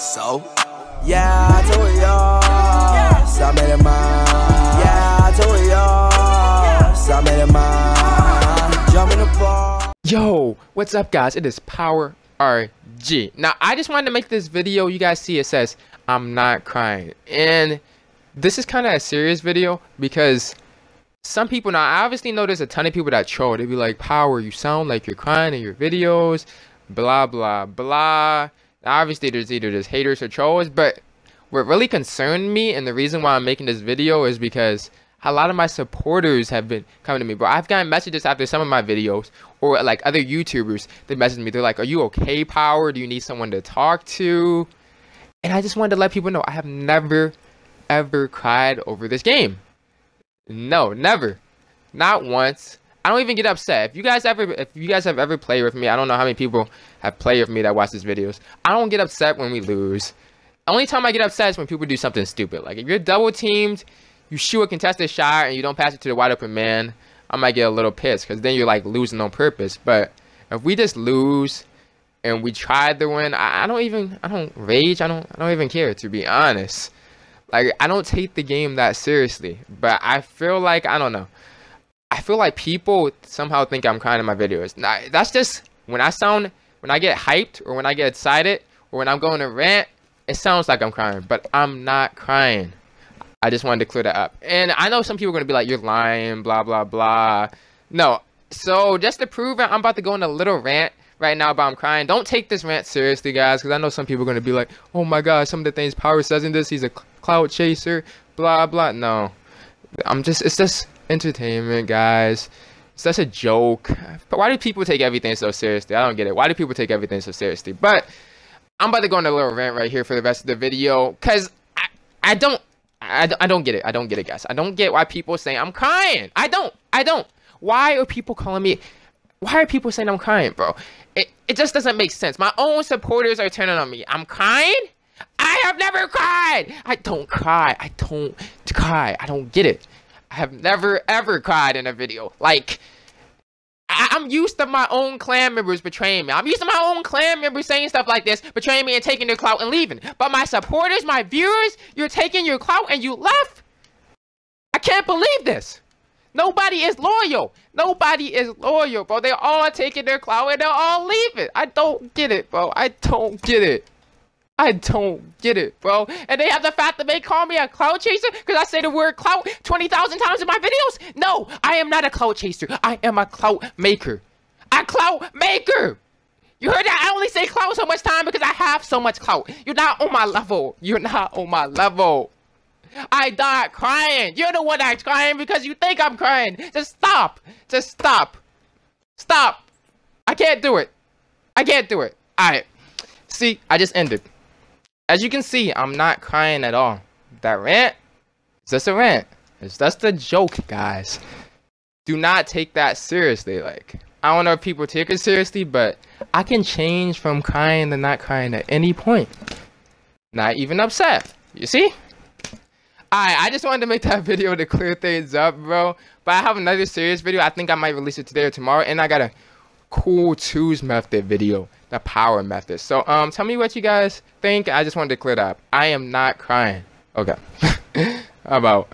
So, yeah, I told y'all. Yeah, I told y'all. Jump in the bar. Yo, what's up guys? It is Power RG. Now, I just wanted to make this video. You guys see it says, I'm not crying. And this is kind of a serious video because some people, now I obviously know there's a ton of people that troll. They be like, Power, you sound like you're crying in your videos, blah, blah, blah. Obviously, there's either just haters or trolls, but what really concerned me and the reason why I'm making this video is because a lot of my supporters have been coming to me, bro. I've gotten messages after some of my videos, or like other YouTubers, they message me. They're like, "Are you okay, Power? Do you need someone to talk to?" And I just wanted to let people know I have never, ever cried over this game. No, never, not once. I don't even get upset. If you guys ever, if you guys have ever played with me, I don't know how many people have played with me that watch these videos. I don't get upset when we lose. Only time I get upset is when people do something stupid. Like if you're double teamed, you shoot a contested shot and you don't pass it to the wide open man, I might get a little pissed because then you're like losing on purpose. But if we just lose and we tried to win, I, I don't even, I don't rage. I don't, I don't even care to be honest. Like I don't take the game that seriously. But I feel like I don't know. I feel like people somehow think I'm crying in my videos. Now, that's just when I sound when I get hyped or when I get excited or when I'm going to rant, it sounds like I'm crying, but I'm not crying. I just wanted to clear that up. And I know some people are going to be like, you're lying, blah, blah, blah. No. So just to prove it, I'm about to go on a little rant right now about I'm crying. Don't take this rant seriously, guys, because I know some people are going to be like, oh my god, some of the things Power says in this, he's a clout chaser, blah, blah. No. I'm just, it's just entertainment, guys. It's just a joke. But why do people take everything so seriously? I don't get it. Why do people take everything so seriously? But I'm about to go on a little rant right here for the rest of the video because I, I don't I, I don't get it. I don't get it, guys. I don't get why people say I'm crying. I don't. I don't. Why are people calling me? Why are people saying I'm crying, bro? It, it just doesn't make sense. My own supporters are turning on me. I'm crying? I have never cried. I don't cry. I don't cry. I don't get it. I have never ever cried in a video. Like, I- am used to my own clan members betraying me. I'm used to my own clan members saying stuff like this, betraying me and taking their clout and leaving. But my supporters, my viewers, you're taking your clout and you left? I can't believe this. Nobody is loyal. Nobody is loyal, bro. They're all taking their clout and they're all leaving. I don't get it, bro. I don't get it. I don't get it, bro. And they have the fact that they call me a clout chaser because I say the word clout 20,000 times in my videos? No, I am not a clout chaser. I am a clout maker. A clout maker. You heard that? I only say clout so much time because I have so much clout. You're not on my level. You're not on my level. I died crying. You're the one that's crying because you think I'm crying. Just stop. Just stop. Stop. I can't do it. I can't do it. Alright. See, I just ended. As you can see, I'm not crying at all. That rant is just a rant. It's just a joke, guys. Do not take that seriously. Like, I don't know if people take it seriously, but I can change from crying to not crying at any point. Not even upset. You see? Alright, I just wanted to make that video to clear things up, bro. But I have another serious video. I think I might release it today or tomorrow. And I got a cool twos method video the power method. So um tell me what you guys think. I just wanted to clear that up. I am not crying. Okay. How about